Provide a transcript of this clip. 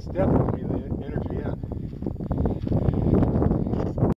it's definitely there.